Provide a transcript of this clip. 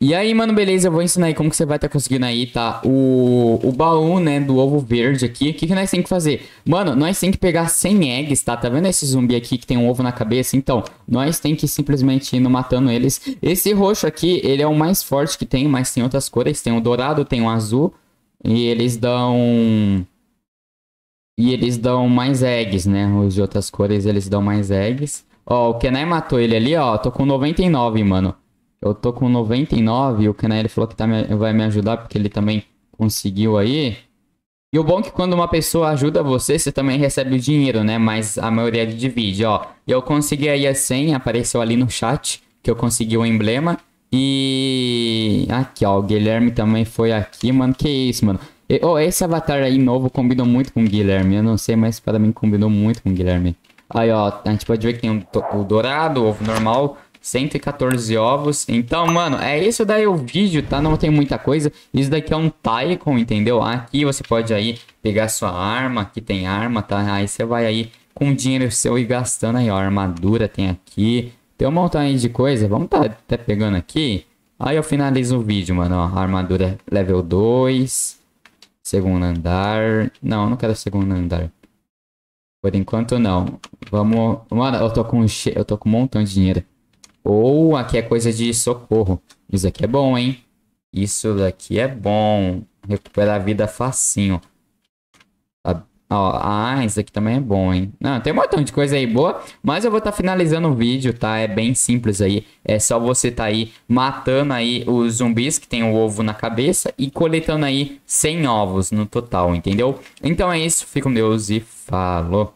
E, aí, mano, beleza, eu vou ensinar aí como que você vai estar tá conseguindo aí, tá? O, o baú, né, do ovo verde aqui. O que, que nós tem que fazer? Mano, nós tem que pegar 100 eggs, tá? Tá vendo esse zumbi aqui que tem um ovo na cabeça? Então, nós tem que simplesmente ir no matando eles. Esse roxo aqui, ele é o mais forte que tem, mas tem outras cores. Tem o dourado, tem o azul. E eles dão... E eles dão mais eggs, né? Os de outras cores, eles dão mais eggs. Ó, o Kenai matou ele ali, ó. Tô com 99, mano. Eu tô com 99 e o Kenai ele falou que tá me, vai me ajudar porque ele também conseguiu aí. E o bom é que quando uma pessoa ajuda você, você também recebe o dinheiro, né? Mas a maioria divide, ó. Eu consegui aí a senha, apareceu ali no chat que eu consegui o emblema. E aqui, ó, o Guilherme também foi aqui, mano. Que isso, mano. E, oh, esse avatar aí novo combinou muito com o Guilherme. Eu não sei, mas para mim combinou muito com o Guilherme. Aí, ó, a gente pode ver que tem o, o dourado, o ovo normal, 114 ovos. Então, mano, é isso daí o vídeo, tá? Não tem muita coisa. Isso daqui é um Tycoon, entendeu? Aqui você pode aí pegar sua arma. Aqui tem arma, tá? Aí você vai aí com dinheiro seu e gastando aí, ó. Armadura tem aqui. Tem um montão aí de coisa. Vamos tá até pegando aqui. Aí eu finalizo o vídeo, mano. Ó, armadura level 2. Segundo andar. Não, não quero segundo andar. Por enquanto não. Vamos. Mano, eu tô com, che... eu tô com um montão de dinheiro. Ou aqui é coisa de socorro. Isso aqui é bom, hein? Isso daqui é bom. Recuperar a vida facinho. Ah, isso aqui também é bom, hein? Não, tem um montão de coisa aí boa, mas eu vou estar tá finalizando o vídeo, tá? É bem simples aí. É só você tá aí matando aí os zumbis que tem o ovo na cabeça e coletando aí 100 ovos no total, entendeu? Então é isso, fica com Deus e falou!